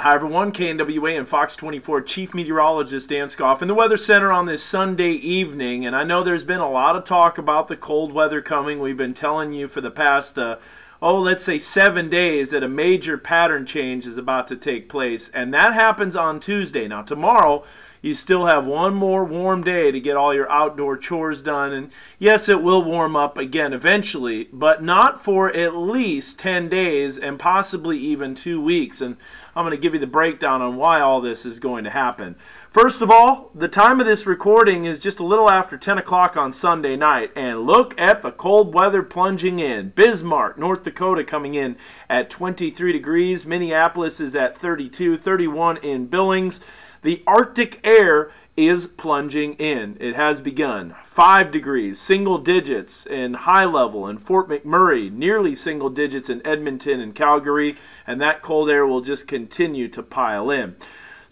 Hi everyone, KNWA and Fox 24 Chief Meteorologist Dan Skoff in the Weather Center on this Sunday evening. And I know there's been a lot of talk about the cold weather coming. We've been telling you for the past, uh, oh, let's say seven days that a major pattern change is about to take place. And that happens on Tuesday. Now, tomorrow, you still have one more warm day to get all your outdoor chores done. And yes, it will warm up again eventually, but not for at least 10 days and possibly even two weeks. And I'm going to give you the breakdown on why all this is going to happen. First of all, the time of this recording is just a little after 10 o'clock on Sunday night. And look at the cold weather plunging in. Bismarck, North Dakota coming in at 23 degrees. Minneapolis is at 32, 31 in Billings. The Arctic air is plunging in. It has begun. Five degrees, single digits in high level in Fort McMurray, nearly single digits in Edmonton and Calgary, and that cold air will just continue to pile in.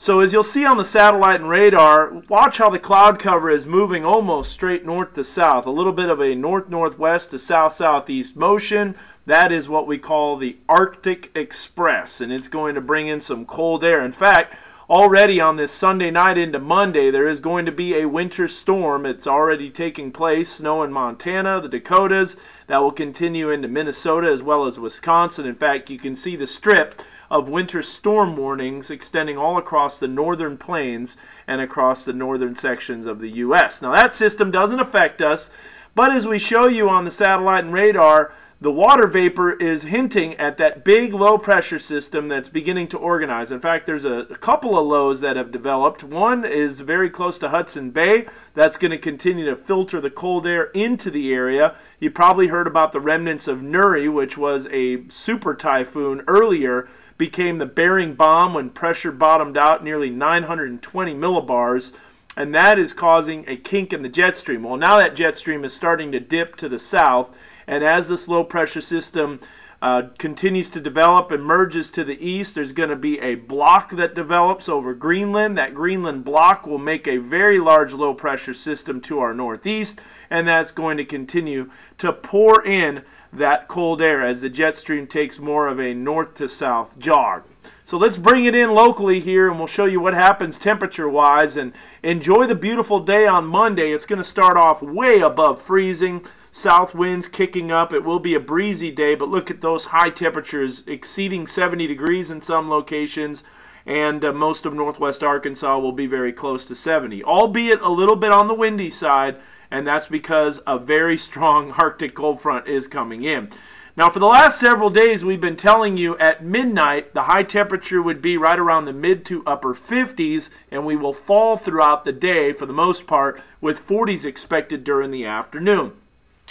So as you'll see on the satellite and radar, watch how the cloud cover is moving almost straight north to south. A little bit of a north-northwest to south-southeast motion. That is what we call the Arctic Express, and it's going to bring in some cold air. In fact, already on this Sunday night into Monday, there is going to be a winter storm. It's already taking place. Snow in Montana, the Dakotas. That will continue into Minnesota as well as Wisconsin. In fact, you can see the strip of winter storm warnings extending all across the northern plains and across the northern sections of the U.S. Now, that system doesn't affect us, but as we show you on the satellite and radar, the water vapor is hinting at that big low pressure system that's beginning to organize. In fact, there's a, a, couple of lows that have developed. One is very close to Hudson Bay. That's going to continue to filter the cold air into the area. You probably heard about the remnants of Nuri, which was a super typhoon earlier, became the Bering bomb when pressure bottomed out nearly 920 millibars and that is causing a kink in the jet stream. Well, now that jet stream is starting to dip to the south, and as this low pressure system uh, continues to develop and merges to the east, there's going to be a block that develops over Greenland. That Greenland block will make a very large low pressure system to our northeast, and that's going to continue to pour in that cold air as the jet stream takes more of a north to south jog. So let's bring it in locally here and we'll show you what happens temperature wise and enjoy the beautiful day on Monday. It's going to start off way above freezing. South winds kicking up. It will be a breezy day, but look at those high temperatures exceeding 70 degrees in some locations and uh, most of northwest Arkansas will be very close to 70, albeit a little bit on the windy side, and that's because a very strong Arctic cold front is coming in. Now, for the last several days, we've been telling you at midnight the high temperature would be right around the mid to upper 50s, and we will fall throughout the day for the most part, with 40s expected during the afternoon.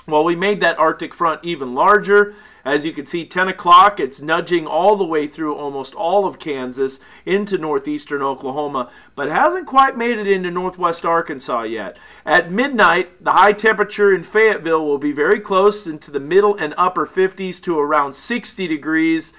Well, we made that Arctic front even larger. As you can see, 10 o'clock, it's nudging all the way through almost all of Kansas into northeastern Oklahoma, but hasn't quite made it into northwest Arkansas yet. At midnight, the high temperature in Fayetteville will be very close into the middle and upper 50s to around 60 degrees.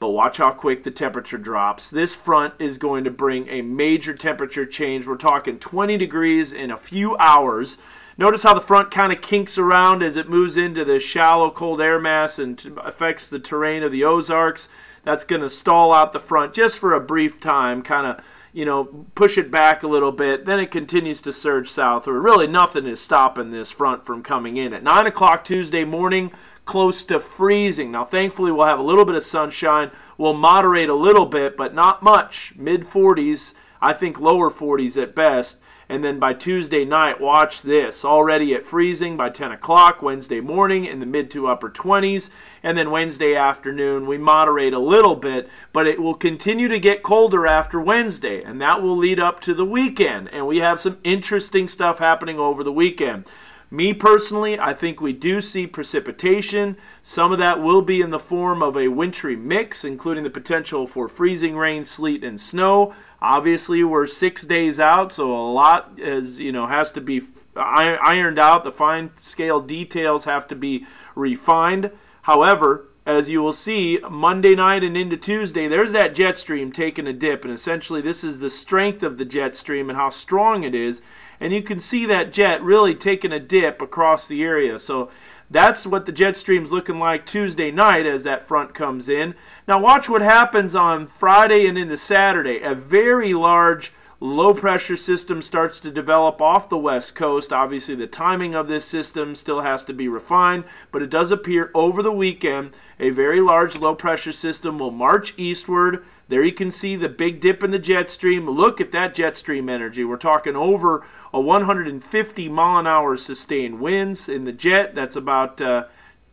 But watch how quick the temperature drops. This front is going to bring a major temperature change. We're talking 20 degrees in a few hours. Notice how the front kind of kinks around as it moves into the shallow cold air mass and affects the terrain of the Ozarks. That's going to stall out the front just for a brief time, kind of, you know, push it back a little bit. Then it continues to surge southward. Really, nothing is stopping this front from coming in. At 9 o'clock Tuesday morning, close to freezing. Now, thankfully, we'll have a little bit of sunshine. We'll moderate a little bit, but not much. Mid 40s, I think lower 40s at best. And then by Tuesday night, watch this. Already at freezing by 10 o'clock, Wednesday morning in the mid to upper 20s. And then Wednesday afternoon, we moderate a little bit, but it will continue to get colder after Wednesday. And that will lead up to the weekend. And we have some interesting stuff happening over the weekend. Me personally, I think we do see precipitation. Some of that will be in the form of a wintry mix, including the potential for freezing rain, sleet, and snow. Obviously, we're six days out, so a lot is you know has to be ironed out. The fine scale details have to be refined. However, as you will see, Monday night and into Tuesday, there's that jet stream taking a dip, and essentially this is the strength of the jet stream and how strong it is and you can see that jet really taking a dip across the area. So That's what the jet stream's looking like Tuesday night as that front comes in. Now watch what happens on Friday and into Saturday. A very large low pressure system starts to develop off the west coast. Obviously, the timing of this system still has to be refined, but it does appear over the weekend a very large low pressure system will march eastward. There you can see the big dip in the jet stream. Look at that jet stream energy. We're talking over a 150 mile an hour sustained winds in the jet. That's about uh,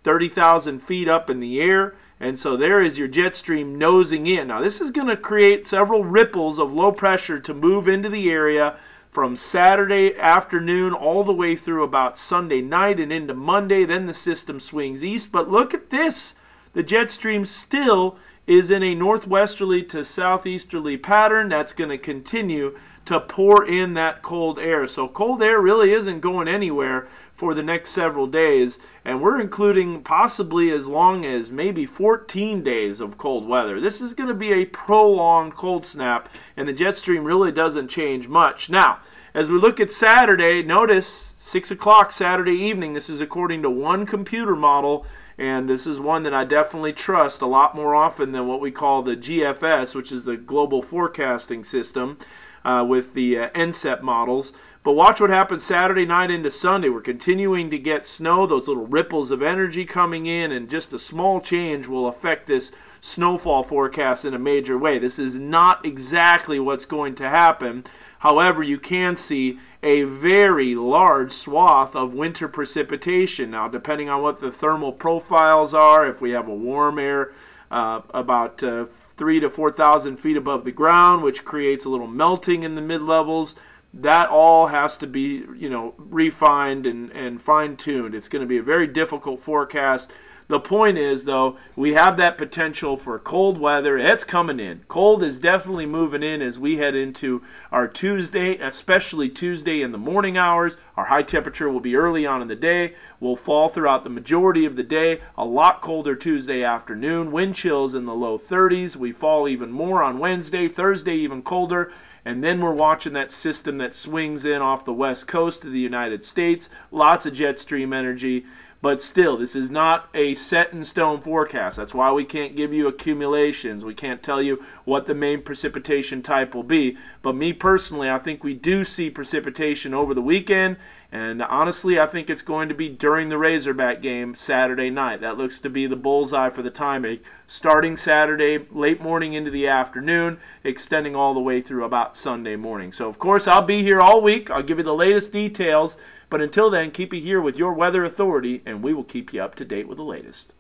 30,000 feet up in the air. And so there is your jet stream nosing in. Now, this is going to create several ripples of low pressure to move into the area from Saturday afternoon all the way through about Sunday night and into Monday. Then the system swings east. But look at this. The jet stream still is in a northwesterly to southeasterly pattern. That's going to continue to pour in that cold air. So cold air really isn't going anywhere for the next several days, and we're including possibly as long as maybe 14 days of cold weather. This is going to be a prolonged cold snap, and the jet stream really doesn't change much. Now, as we look at Saturday, notice 6 o'clock Saturday evening. This is according to one computer model, and this is one that I definitely trust a lot more often than what we call the GFS, which is the Global Forecasting System uh, with the uh, NCEP models. But watch what happens Saturday night into Sunday. We're continuing to get snow, those little ripples of energy coming in, and just a small change will affect this snowfall forecast in a major way. This is not exactly what's going to happen. However, you can see a very large swath of winter precipitation. Now, depending on what the thermal profiles are, if we have a warm air uh, about uh, three to 4,000 feet above the ground, which creates a little melting in the mid levels. That all has to be, you know, refined and, and fine tuned. It's going to be a very difficult forecast the point is, though, we have that potential for cold weather. It's coming in. Cold is definitely moving in as we head into our Tuesday, especially Tuesday in the morning hours. Our high temperature will be early on in the day, will fall throughout the majority of the day. A lot colder Tuesday afternoon. Wind chills in the low 30s. We fall even more on Wednesday, Thursday, even colder. And then we're watching that system that swings in off the west coast of the United States. Lots of jet stream energy. But still, this is not a set in stone forecast. That's why we can't give you accumulations. We can't tell you what the main precipitation type will be. But me personally, I think we do see precipitation over the weekend. And honestly, I think it's going to be during the Razorback game Saturday night. That looks to be the bullseye for the timing. Starting Saturday, late morning into the afternoon, extending all the way through about Sunday morning. So, of course, I'll be here all week. I'll give you the latest details. But until then, keep it here with your weather authority, and we will keep you up to date with the latest.